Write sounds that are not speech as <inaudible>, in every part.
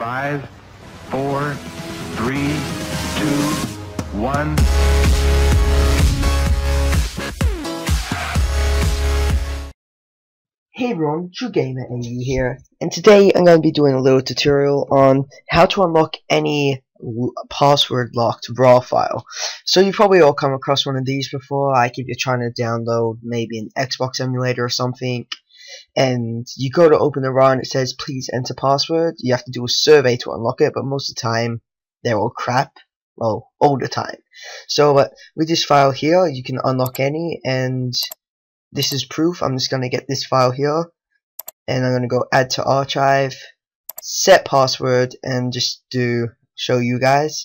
Five, four, three, two, one. Hey everyone, True Gamer AE here, and today I'm going to be doing a little tutorial on how to unlock any password locked raw file. So you've probably all come across one of these before, like if you're trying to download maybe an Xbox emulator or something, and you go to open the RAW and it says please enter password, you have to do a survey to unlock it, but most of the time they're all crap. Well, all the time. So uh, with this file here, you can unlock any, and this is proof. I'm just going to get this file here and I'm going to go add to archive, set password, and just do show you guys.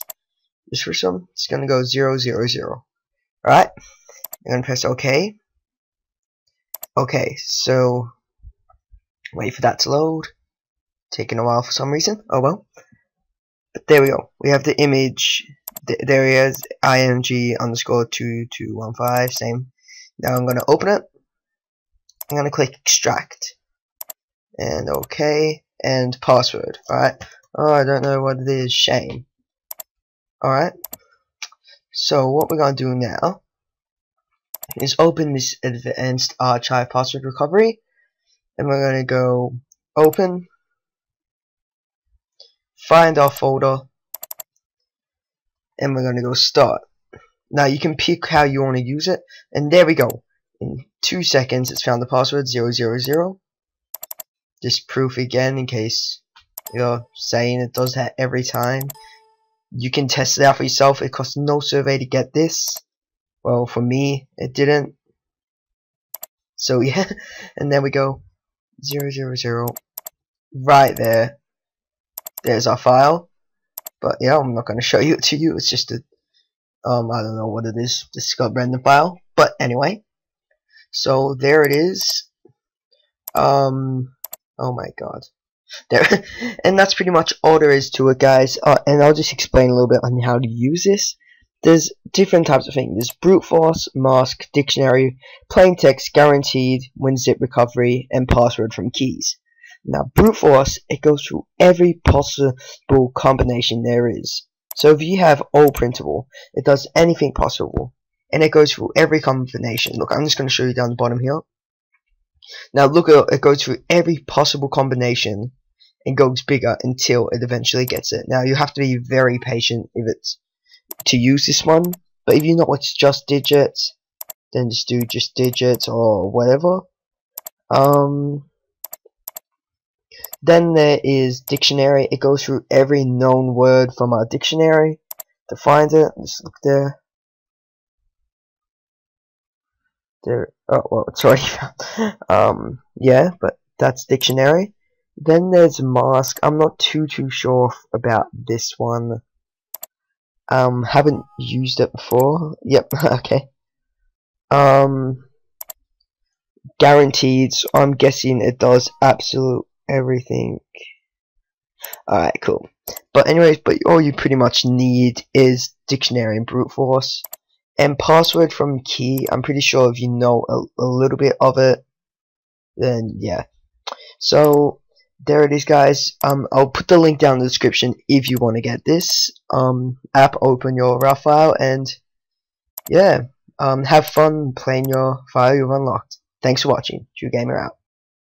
Just for some, it's going to go 000. Alright, I'm going to press OK. Okay, so wait for that to load. Taking a while for some reason. Oh well. But there we go. We have the image. There he is. img underscore 2215. Same. Now I'm going to open it. I'm going to click extract. And OK. And password. Alright. Oh, I don't know what it is. Shame. Alright. So what we're going to do now is open this advanced archive password recovery. And we're going to go open. Find our folder. And we're going to go start. Now you can pick how you want to use it. And there we go in two seconds it's found the password 000 just proof again in case you're saying it does that every time you can test it out for yourself it costs no survey to get this well for me it didn't so <laughs> yeah and there we go 000 right there there's our file but yeah I'm not to show you it to you it's just a um I don't know what it is this is called random file but anyway so there it is. Um, oh my god. There, <laughs> and that's pretty much all there is to it, guys. Uh, and I'll just explain a little bit on how to use this. There's different types of things. There's brute force, mask, dictionary, plain text, guaranteed, WinZip recovery, and password from keys. Now, brute force, it goes through every possible combination there is. So if you have all printable, it does anything possible and it goes through every combination. Look, I'm just going to show you down the bottom here. Now look, uh, it goes through every possible combination and goes bigger until it eventually gets it. Now you have to be very patient if it's to use this one, but if you know it's just digits, then just do just digits or whatever. Um, then there is dictionary. It goes through every known word from our dictionary to find it. Just look there. there oh well <laughs> sorry um yeah but that's dictionary then there's mask I'm not too too sure about this one um haven't used it before. Yep <laughs> okay. Um guaranteed so I'm guessing it does absolute everything. Alright cool. But anyways but all you pretty much need is dictionary and brute force and password from key. I'm pretty sure if you know a, a little bit of it then yeah. So there it is guys. Um, I'll put the link down in the description if you want to get this um, app open your RAW file and yeah um, have fun playing your file you've unlocked. Thanks for watching. True Gamer out